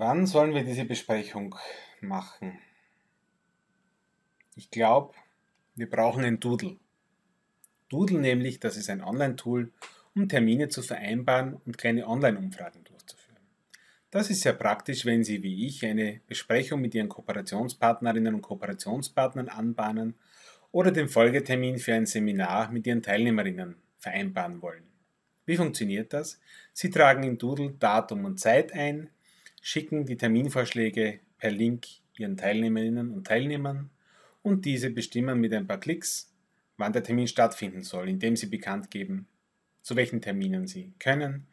Wann sollen wir diese Besprechung machen? Ich glaube, wir brauchen ein Doodle. Doodle nämlich, das ist ein Online-Tool, um Termine zu vereinbaren und kleine Online-Umfragen durchzuführen. Das ist sehr praktisch, wenn Sie wie ich eine Besprechung mit Ihren Kooperationspartnerinnen und Kooperationspartnern anbahnen oder den Folgetermin für ein Seminar mit Ihren Teilnehmerinnen vereinbaren wollen. Wie funktioniert das? Sie tragen in Doodle Datum und Zeit ein, schicken die Terminvorschläge per Link Ihren Teilnehmerinnen und Teilnehmern und diese bestimmen mit ein paar Klicks, wann der Termin stattfinden soll, indem sie bekannt geben, zu welchen Terminen sie können,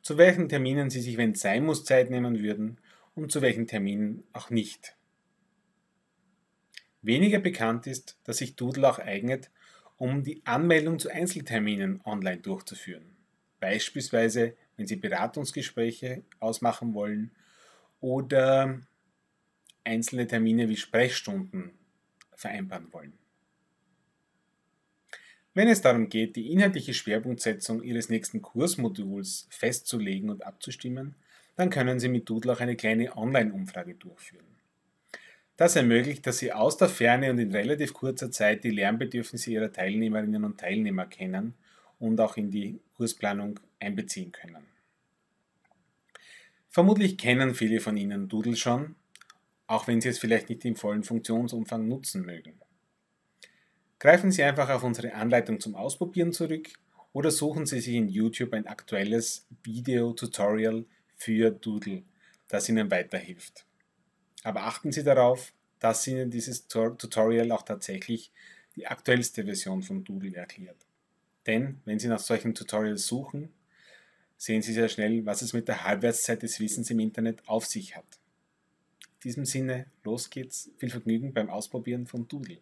zu welchen Terminen sie sich, wenn es sein muss, Zeit nehmen würden und zu welchen Terminen auch nicht. Weniger bekannt ist, dass sich Doodle auch eignet, um die Anmeldung zu Einzelterminen online durchzuführen. Beispielsweise, wenn Sie Beratungsgespräche ausmachen wollen oder einzelne Termine wie Sprechstunden vereinbaren wollen. Wenn es darum geht, die inhaltliche Schwerpunktsetzung Ihres nächsten Kursmoduls festzulegen und abzustimmen, dann können Sie mit Doodle auch eine kleine Online-Umfrage durchführen. Das ermöglicht, dass Sie aus der Ferne und in relativ kurzer Zeit die Lernbedürfnisse Ihrer Teilnehmerinnen und Teilnehmer kennen und auch in die Kursplanung einbeziehen können. Vermutlich kennen viele von Ihnen Doodle schon, auch wenn Sie es vielleicht nicht im vollen Funktionsumfang nutzen mögen. Greifen Sie einfach auf unsere Anleitung zum Ausprobieren zurück oder suchen Sie sich in YouTube ein aktuelles Video-Tutorial für Doodle, das Ihnen weiterhilft. Aber achten Sie darauf, dass Ihnen dieses Tutorial auch tatsächlich die aktuellste Version von Doodle erklärt. Denn wenn Sie nach solchen Tutorials suchen, sehen Sie sehr schnell, was es mit der Halbwertszeit des Wissens im Internet auf sich hat. In diesem Sinne, los geht's. Viel Vergnügen beim Ausprobieren von Doodle.